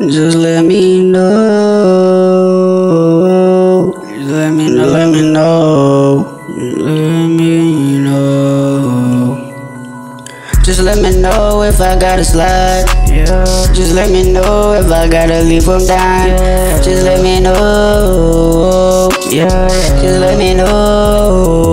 Just let me know. Just let me know. Let me know. Let me know. Just let me know if I gotta slide. Yeah. Just let me know if I gotta leave from down. Yeah. Just let me know. Yeah. Just let me know.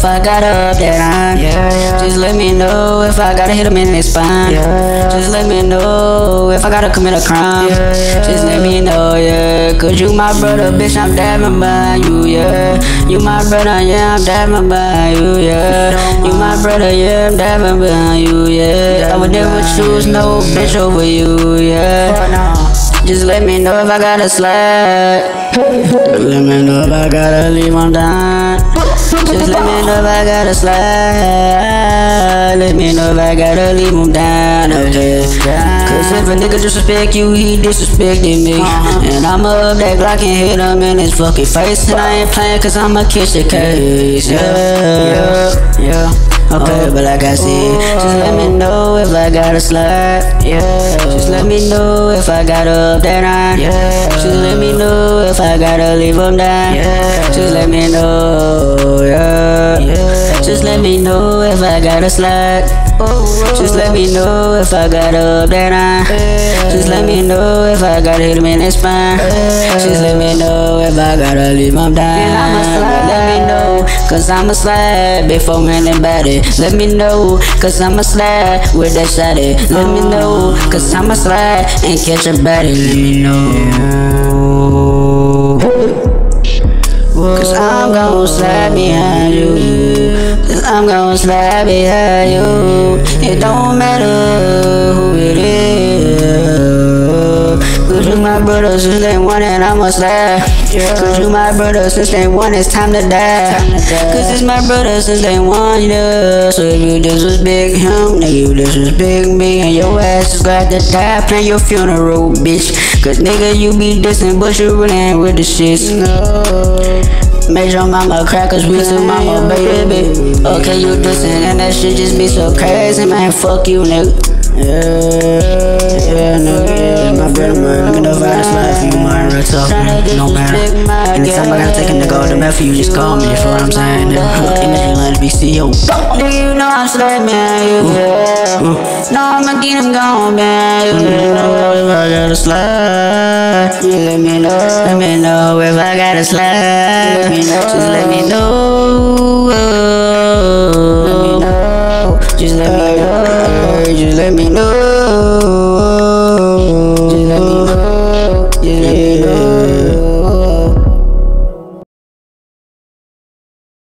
If I gotta up that line. Yeah. Just let me know if I gotta hit him in the spine. Yeah. Just let me know if I gotta commit a crime. Yeah. Just let me know, yeah. Cause you my brother, bitch, I'm dabbing by you, yeah. You my brother, yeah, I'm dabbing by you, yeah. You my brother, yeah, I'm dabbing by you, yeah. I would never choose no bitch over you, yeah. Just let me know if I gotta slide. Let me know if I gotta leave on down. Just let me know if I gotta slide. Let me know if I gotta leave him down. Okay. Cause if a nigga disrespect you, he disrespecting me. And I'ma up that Glock and hit him in his fucking face. And I ain't playing cause I'ma catch the case. Yeah, Yeah. Yeah. Okay, but like I said, just let me know if I gotta slide. Yeah. Just let me know if I gotta up that line. Yeah. Just let me know if I gotta leave him down. Yeah. Just let me know. Yeah. yeah. Just let me know if I gotta slide. Just let me know if I gotta up that line. Just let me know if I gotta hit him in the spine. Just let me know if I gotta leave him down. Let me know, cause I'm a slide before anybody. Let me know, cause I'm a slide with that shotty. Let me know, cause I'm a slide and catch a body. Let me know. Cause I'm gon' slide behind you. Cause I'm gon' slide behind you. It don't matter who it is. Cause you my brother since day one and I'ma slide. Cause you my brother since day one, it's time to die. Cause it's my brother since day one, yeah. So if you disrespect him, nigga, you disrespect me. And your ass is got to die, plan your funeral, bitch. Cause nigga, you be dissing, but you really ain't with the shits. No. Make your mama cry cause we still mama baby. Okay you dissing and that shit just be so crazy man. Fuck you nigga. Yeah, yeah nigga, yeah. My brother man, know if I just for you man Real tough man, no matter. Anytime I gotta take a nigga out the mouth for you just call me, you feel what I'm saying nigga. Hook image let me see yo Nigga you know I'm slide man, you yeah? No I'ma get him gone man You know if I gotta slide let me know, let me know. If I gotta slide just Let me know, just let me know. Just let me know. Just let me know, just let me know